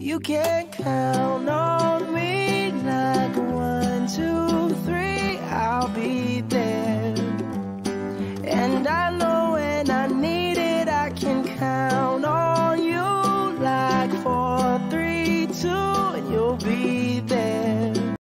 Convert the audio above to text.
You can count on me like one, two, three, I'll be there. And I know when I need it, I can count on you like four, three, two, and you'll be there.